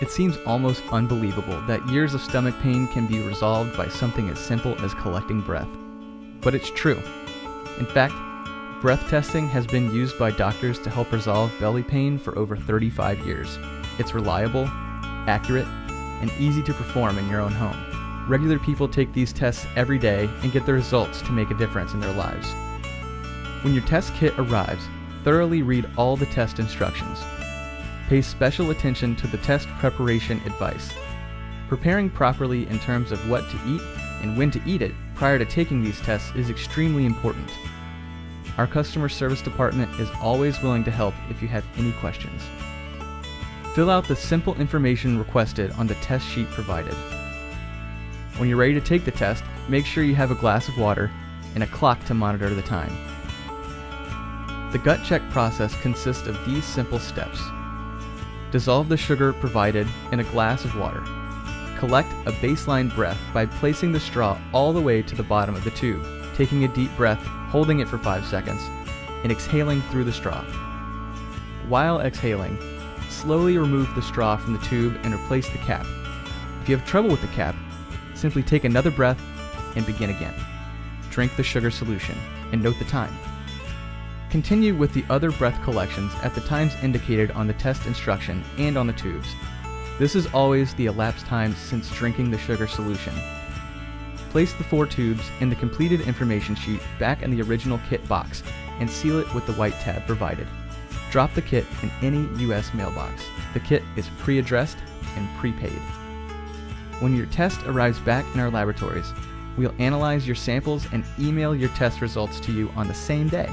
It seems almost unbelievable that years of stomach pain can be resolved by something as simple as collecting breath. But it's true. In fact, breath testing has been used by doctors to help resolve belly pain for over 35 years. It's reliable, accurate, and easy to perform in your own home. Regular people take these tests every day and get the results to make a difference in their lives. When your test kit arrives, thoroughly read all the test instructions. Pay special attention to the test preparation advice. Preparing properly in terms of what to eat and when to eat it prior to taking these tests is extremely important. Our customer service department is always willing to help if you have any questions. Fill out the simple information requested on the test sheet provided. When you're ready to take the test, make sure you have a glass of water and a clock to monitor the time. The gut check process consists of these simple steps. Dissolve the sugar provided in a glass of water. Collect a baseline breath by placing the straw all the way to the bottom of the tube, taking a deep breath, holding it for 5 seconds, and exhaling through the straw. While exhaling, slowly remove the straw from the tube and replace the cap. If you have trouble with the cap, simply take another breath and begin again. Drink the sugar solution and note the time. Continue with the other breath collections at the times indicated on the test instruction and on the tubes. This is always the elapsed time since drinking the sugar solution. Place the four tubes in the completed information sheet back in the original kit box and seal it with the white tab provided. Drop the kit in any U.S. mailbox. The kit is pre-addressed and prepaid. When your test arrives back in our laboratories, we'll analyze your samples and email your test results to you on the same day.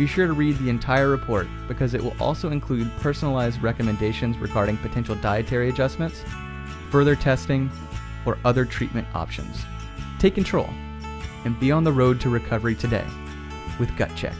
Be sure to read the entire report because it will also include personalized recommendations regarding potential dietary adjustments, further testing, or other treatment options. Take control and be on the road to recovery today with Gut Check.